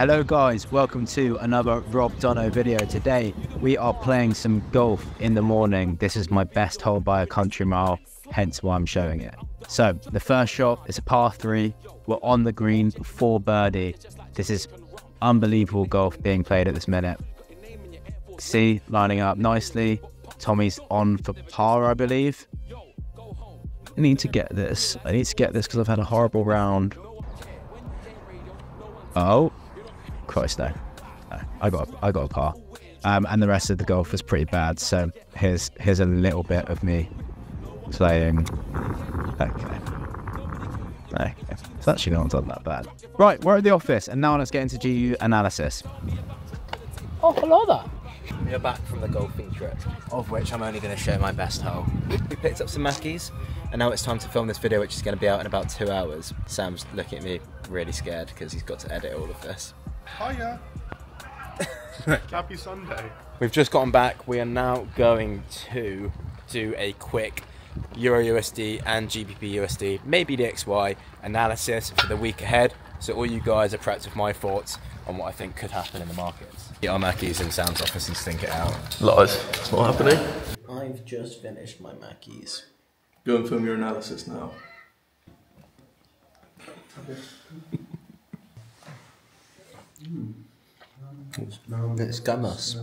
Hello guys, welcome to another Rob Donoh video. Today we are playing some golf in the morning. This is my best hole by a country mile, hence why I'm showing it. So the first shot is a par three. We're on the green for birdie. This is unbelievable golf being played at this minute. See, lining up nicely. Tommy's on for par, I believe. I need to get this. I need to get this because I've had a horrible round. Oh, Christ, no. no. I got I got a par. Um, and the rest of the golf was pretty bad. So here's here's a little bit of me playing. Okay. Okay. It's actually not done that bad. Right, we're at the office, and now let's get into GU analysis. Oh, hello there. We are back from the golfing trip, of which I'm only going to show my best hole. We picked up some Mackies, and now it's time to film this video, which is going to be out in about two hours. Sam's looking at me really scared because he's got to edit all of this. Hiya. Happy Sunday. We've just gotten back. We are now going to do a quick Euro USD and GBP USD, maybe DXY analysis for the week ahead. So all you guys are prepped with my thoughts on what I think could happen in the markets. Get our Mackies in Sam's office and think it out. Lies. It's not happening. I've just finished my Mackies. Go and film your analysis now. Let's.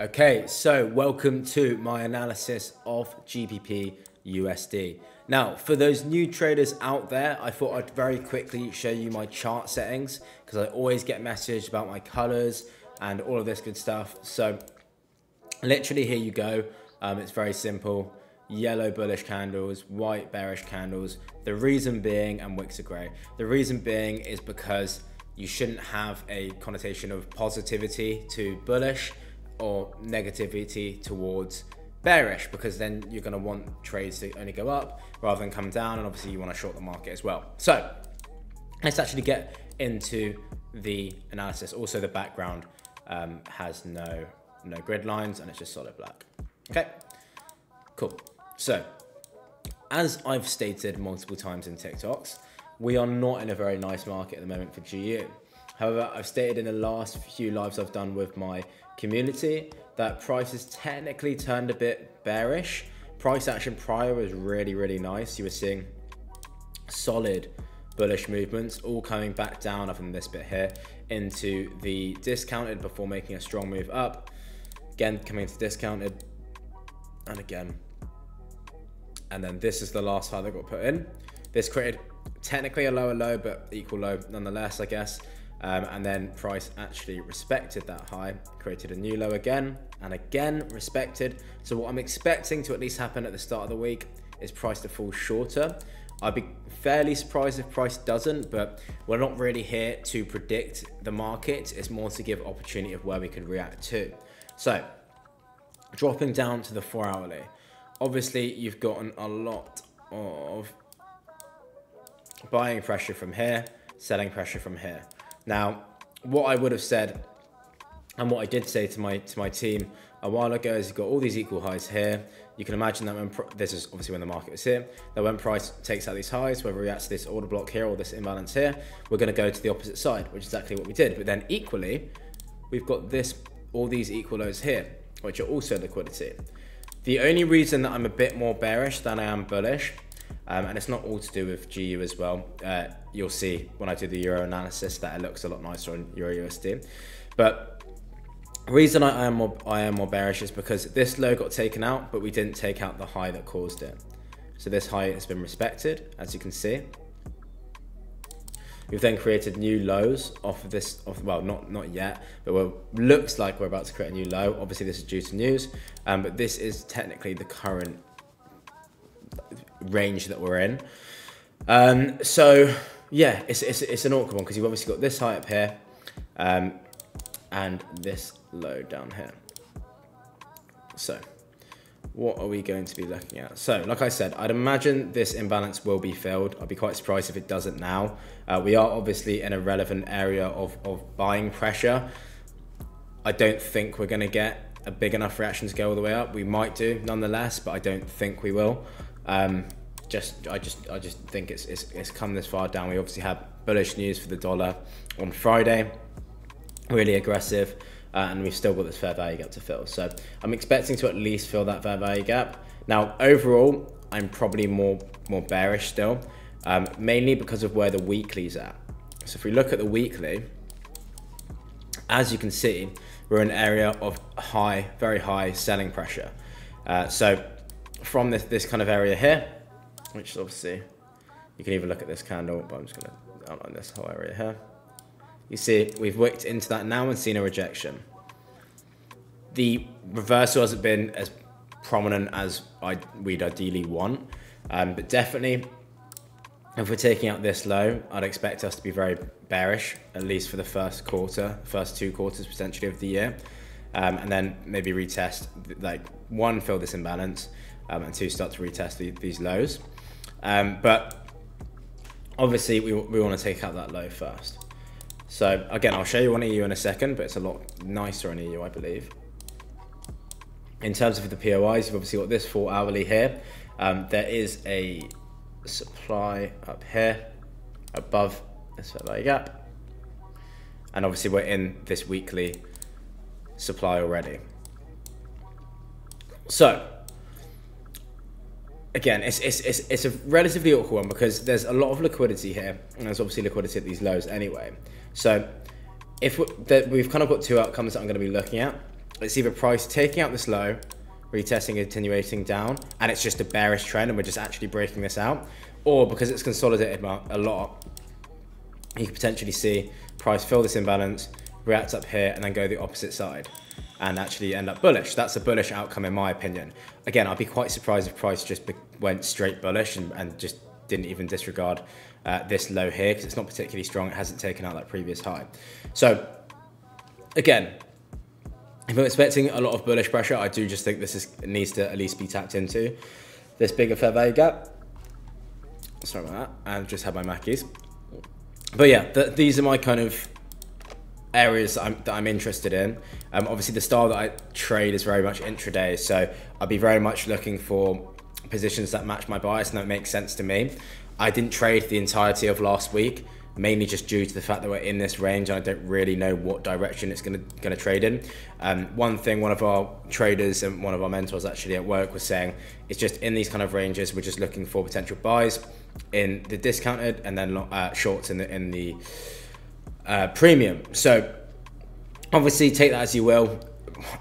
Okay, so welcome to my analysis of GBP USD. Now, for those new traders out there, I thought I'd very quickly show you my chart settings because I always get messaged about my colors and all of this good stuff. So literally here you go. Um, it's very simple. Yellow bullish candles, white bearish candles. The reason being, and wicks are grey. The reason being is because you shouldn't have a connotation of positivity to bullish or negativity towards bearish because then you're going to want trades to only go up rather than come down and obviously you want to short the market as well. So let's actually get into the analysis. Also the background um, has no no grid lines and it's just solid black. Okay cool. So as I've stated multiple times in TikToks we are not in a very nice market at the moment for GU However, I've stated in the last few lives I've done with my community that price has technically turned a bit bearish. Price action prior was really, really nice. You were seeing solid bullish movements all coming back down up in this bit here into the discounted before making a strong move up. Again, coming into discounted and again. And then this is the last high that got put in. This created technically a lower low, but equal low nonetheless, I guess. Um, and then price actually respected that high, created a new low again, and again respected. So what I'm expecting to at least happen at the start of the week is price to fall shorter. I'd be fairly surprised if price doesn't, but we're not really here to predict the market. It's more to give opportunity of where we could react to. So dropping down to the four hourly, obviously you've gotten a lot of buying pressure from here, selling pressure from here. Now, what I would have said and what I did say to my to my team a while ago is you've got all these equal highs here. You can imagine that when this is obviously when the market was here, that when price takes out these highs, whether we reacts to this order block here or this imbalance here, we're going to go to the opposite side, which is exactly what we did. But then equally, we've got this all these equal lows here, which are also liquidity. The only reason that I'm a bit more bearish than I am bullish um, and it's not all to do with GU as well. Uh, you'll see when I do the Euro analysis that it looks a lot nicer on Euro USD. But the reason I am more I am more bearish is because this low got taken out, but we didn't take out the high that caused it. So this high has been respected, as you can see. We've then created new lows off of this, off, well, not not yet, but we looks like we're about to create a new low. Obviously, this is due to news, um, but this is technically the current range that we're in. Um, so yeah, it's, it's, it's an awkward one because you've obviously got this high up here um, and this low down here. So what are we going to be looking at? So, like I said, I'd imagine this imbalance will be filled. I'd be quite surprised if it doesn't now. Uh, we are obviously in a relevant area of, of buying pressure. I don't think we're going to get a big enough reaction to go all the way up. We might do nonetheless, but I don't think we will. Um, just I just I just think it's, it's it's come this far down. We obviously had bullish news for the dollar on Friday. really aggressive, uh, and we've still got this fair value gap to fill. So I'm expecting to at least fill that fair value gap. Now, overall, I'm probably more more bearish still, um, mainly because of where the weekly's at. So if we look at the weekly, as you can see, we're in an area of high, very high selling pressure. Uh, so from this, this kind of area here, which obviously, you can even look at this candle, but I'm just going to outline this whole area here. You see, we've wicked into that now and seen a rejection. The reversal hasn't been as prominent as I, we'd ideally want, um, but definitely if we're taking out this low, I'd expect us to be very bearish, at least for the first quarter, first two quarters potentially of the year. Um, and then maybe retest, like one, fill this imbalance, um, and two, start to retest the, these lows. Um, but obviously, we, we want to take out that low first. So again, I'll show you one EU in a second, but it's a lot nicer on EU, I believe. In terms of the POIs, you've obviously got this four hourly here. Um, there is a supply up here above this value gap. And obviously we're in this weekly supply already. So, again, it's, it's, it's, it's a relatively awkward one because there's a lot of liquidity here. And there's obviously liquidity at these lows anyway. So, if we've kind of got two outcomes that I'm going to be looking at. It's either price taking out this low retesting, continuating down, and it's just a bearish trend and we're just actually breaking this out. Or because it's consolidated a lot, you could potentially see price fill this imbalance, react up here, and then go the opposite side and actually end up bullish. That's a bullish outcome in my opinion. Again, I'd be quite surprised if price just went straight bullish and, and just didn't even disregard uh, this low here because it's not particularly strong. It hasn't taken out that previous high. So again, if I'm expecting a lot of bullish pressure, I do just think this is needs to at least be tapped into. This bigger fair value gap. Sorry about that. I just had my Mackies. But yeah, these are my kind of areas that I'm, that I'm interested in. Um, obviously, the style that I trade is very much intraday, so I'll be very much looking for positions that match my bias and that make sense to me. I didn't trade the entirety of last week mainly just due to the fact that we're in this range and I don't really know what direction it's going to going to trade in. Um, one thing one of our traders and one of our mentors actually at work was saying is just in these kind of ranges we're just looking for potential buys in the discounted and then uh, shorts in the in the uh, premium. So obviously take that as you will.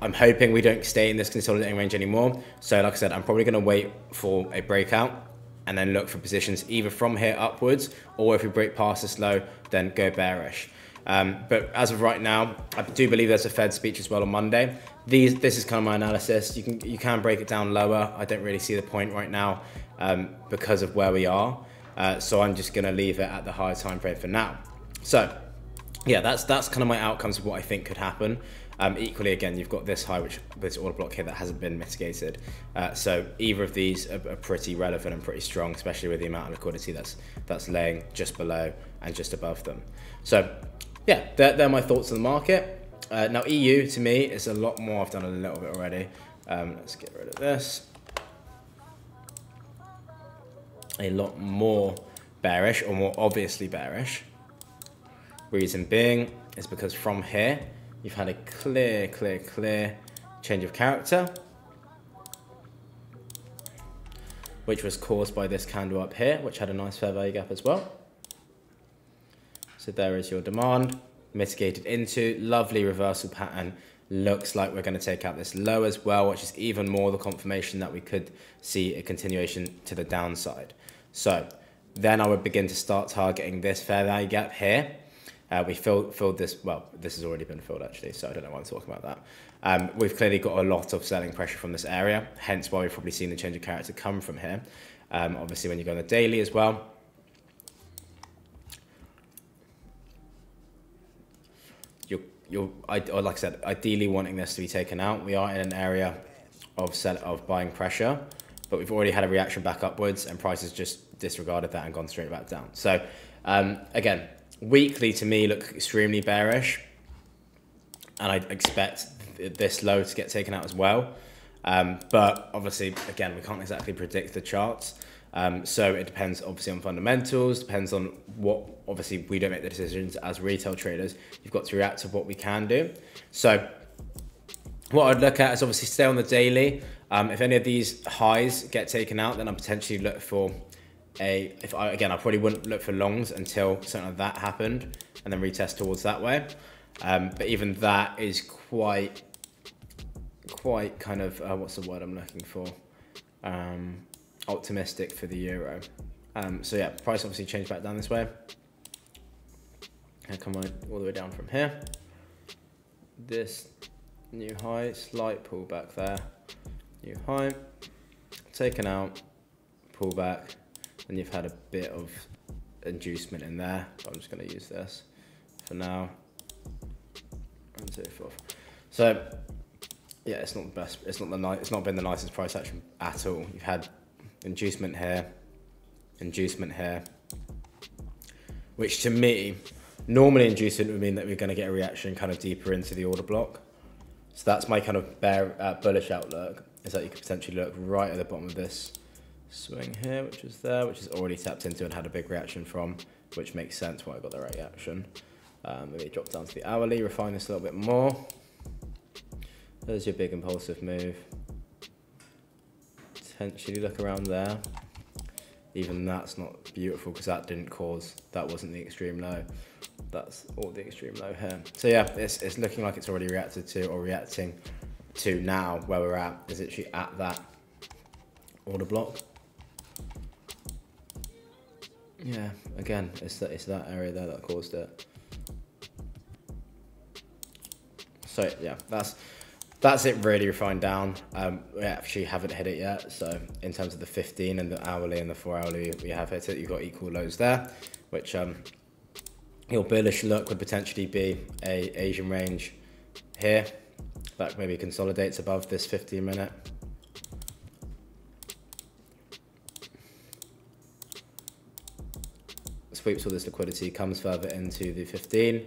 I'm hoping we don't stay in this consolidating range anymore. So like I said, I'm probably going to wait for a breakout and then look for positions either from here upwards or if we break past this low, then go bearish. Um, but as of right now, I do believe there's a Fed speech as well on Monday. These, this is kind of my analysis. You can you can break it down lower. I don't really see the point right now um, because of where we are. Uh, so I'm just going to leave it at the higher time frame for now. So yeah, that's that's kind of my outcomes of what I think could happen. Um, equally, again, you've got this high, which this order block here that hasn't been mitigated. Uh, so either of these are, are, pretty relevant and pretty strong, especially with the amount of liquidity that's that's laying just below and just above them. So yeah, they're, they're my thoughts on the market. Uh, now EU to me is a lot more. I've done a little bit already. Um, let's get rid of this. A lot more bearish or more obviously bearish. Reason being is because from here You've had a clear, clear, clear change of character, which was caused by this candle up here, which had a nice fair value gap as well. So there is your demand, mitigated into, lovely reversal pattern. Looks like we're going to take out this low as well, which is even more the confirmation that we could see a continuation to the downside. So then I would begin to start targeting this fair value gap here uh, we filled, filled this, well, this has already been filled actually, so I don't know why I'm talking about that. Um, we've clearly got a lot of selling pressure from this area, hence why we've probably seen the change of character come from here. Um, obviously, when you go on the daily as well, you're, you're or like I said, ideally wanting this to be taken out. We are in an area of sell, of buying pressure, but we've already had a reaction back upwards, and prices just disregarded that and gone straight back down. So um, again, Weekly to me look extremely bearish, and I expect this low to get taken out as well. Um, but obviously, again, we can't exactly predict the charts. Um, so it depends obviously on fundamentals, depends on what, obviously we don't make the decisions as retail traders. You've got to react to what we can do. So what I'd look at is obviously stay on the daily. Um, if any of these highs get taken out, then I potentially look for a, if I, again, I probably wouldn't look for longs until something like that happened and then retest towards that way. Um, but even that is quite, quite kind of, uh, what's the word I'm looking for? Um, optimistic for the euro. Um, so yeah, price obviously changed back down this way. And come on all the way down from here. This new high, slight pullback there. New high, taken out, pullback, and you've had a bit of inducement in there. I'm just going to use this for now, and so forth. So yeah, it's not the best. It's not the nice. It's not been the nicest price action at all. You've had inducement here, inducement here, which to me, normally inducement would mean that we're going to get a reaction kind of deeper into the order block. So that's my kind of bear, uh, bullish outlook, is that you could potentially look right at the bottom of this swing here, which is there, which is already tapped into and had a big reaction from, which makes sense why I got the right reaction. Um, maybe drop down to the hourly, refine this a little bit more. There's your big impulsive move potentially look around there. Even that's not beautiful because that didn't cause, that wasn't the extreme low. That's all the extreme low here. So yeah, it's, it's looking like it's already reacted to or reacting to now where we're at is actually at that order block. Yeah, again, it's that, it's that area there that caused it. So yeah, that's that's it really refined down. Um, we actually haven't hit it yet. So in terms of the 15 and the hourly and the four hourly, we have hit it. You've got equal lows there, which um, your bullish look would potentially be a Asian range here that maybe consolidates above this 15 minute. Sweeps all this liquidity, comes further into the 15,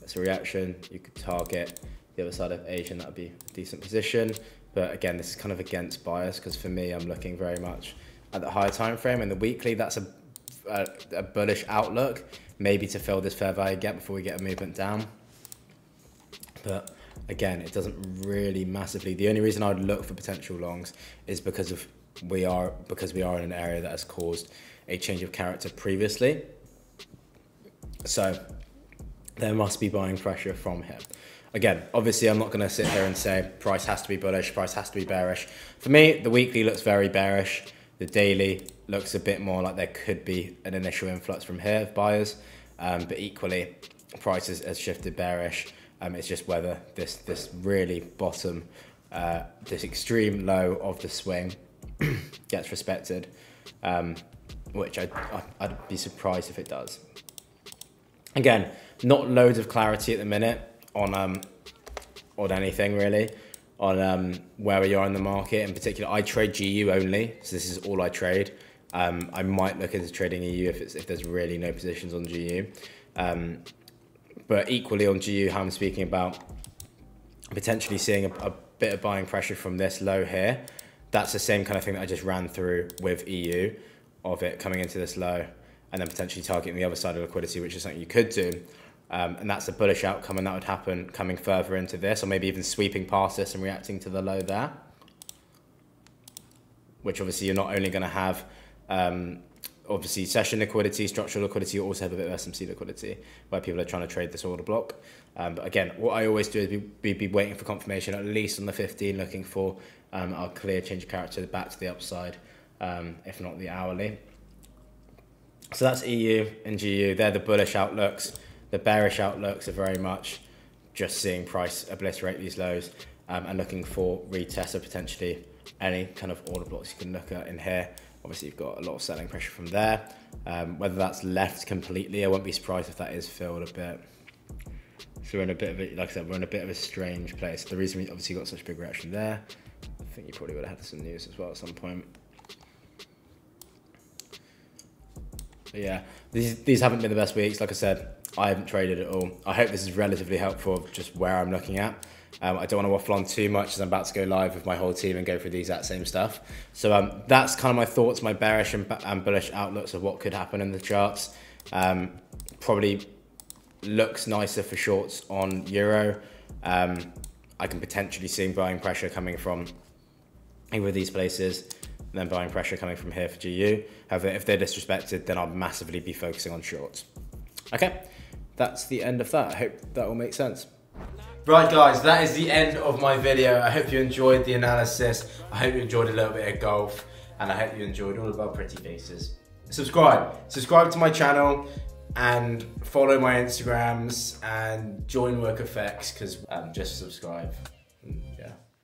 gets a reaction, you could target the other side of Asian, that would be a decent position. But again, this is kind of against bias because for me, I'm looking very much at the higher time frame. And the weekly, that's a, a, a bullish outlook, maybe to fill this fair value gap before we get a movement down. But again, it doesn't really massively. The only reason I would look for potential longs is because of we are because we are in an area that has caused a change of character previously. So there must be buying pressure from here again, obviously, I'm not going to sit here and say price has to be bullish, price has to be bearish. For me, the weekly looks very bearish. The daily looks a bit more like there could be an initial influx from here of buyers, um, but equally, prices has shifted bearish. Um, it's just whether this this really bottom, uh, this extreme low of the swing gets respected, um, which I, I, I'd be surprised if it does. Again, not loads of clarity at the minute on um, on anything really on um, where we are in the market. In particular, I trade GU only, so this is all I trade. Um, I might look into trading EU if it's if there's really no positions on GU. Um, but equally on GU, how I'm speaking about potentially seeing a, a, bit of buying pressure from this low here. That's the same kind of thing that I just ran through with EU of it coming into this low and then potentially targeting the other side of liquidity, which is something you could do. Um, and that's a bullish outcome, and that would happen coming further into this, or maybe even sweeping past this and reacting to the low there. Which obviously you're not only going to have, um, obviously session liquidity, structural liquidity, you also have a bit of SMC liquidity where people are trying to trade this order block. Um, but again, what I always do is be, be, be, waiting for confirmation, at least on the 15, looking for um, our clear change of character back to the upside, um, if not the hourly. So that's EU and GU. They're the bullish outlooks. The bearish outlooks are very much just seeing price obliterate these lows um, and looking for retest of potentially any kind of order blocks you can look at in here. Obviously, you've got a lot of selling pressure from there. Um, whether that's left completely, I won't be surprised if that is filled a bit. So we're in a bit of a, like I said, we're in a bit of a strange place. The reason we obviously got such a big reaction there, I think you probably would have had some news as well at some point. But yeah, these, these haven't been the best weeks. Like I said, I haven't traded at all. I hope this is relatively helpful just where I'm looking at. Um, I don't want to waffle on too much as I'm about to go live with my whole team and go through the exact same stuff. So um, that's kind of my thoughts, my bearish and, and, bullish outlooks of what could happen in the charts. Um, probably looks nicer for shorts on Euro. Um, I can potentially see buying pressure coming from either of these places, then buying pressure coming from here for GU. However, if they're disrespected, then I'll massively be focusing on shorts. Okay, that's the end of that. I hope that all makes sense. Right guys, that is the end of my video. I hope you enjoyed the analysis. I hope you enjoyed a little bit of golf and I hope you enjoyed all of our pretty faces. Subscribe, subscribe to my channel and follow my Instagrams and join WokeFX because um, just subscribe.